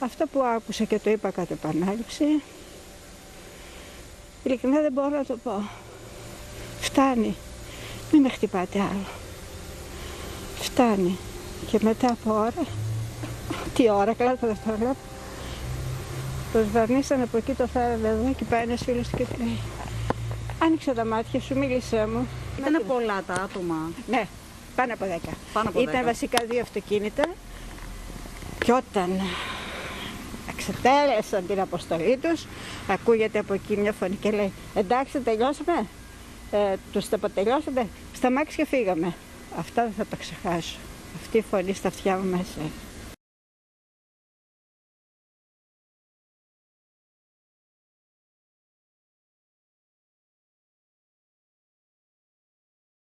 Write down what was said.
Αυτό που άκουσα και το είπα κατά επανάληψη, ειλικρινά δεν μπορώ να το πω. Φτάνει. Μην με χτυπάτε άλλο. Φτάνει. Και μετά από ώρα, τι ώρα, καλά το δευτερόλεπτο, προσβαρνήσαν από εκεί το θάρραβο εδώ και πάει ένας φίλος και λέει Άνοιξε τα μάτια σου, μίλησέ μου. Ήταν πολλά τα άτομα. Ναι, πάνω από 10. Πάνω από Ήταν 10. βασικά δύο αυτοκίνητα και όταν εξετέλεσαν την αποστολή τους, ακούγεται από εκεί μια φωνή και λέει εντάξει τελειώσαμε, ε, τους τα τελειώσατε, σταμάξι και φύγαμε. Αυτά δεν θα το ξεχάσω. Αυτή η φωνή στα αυτιά μου μέσα.